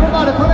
Everybody,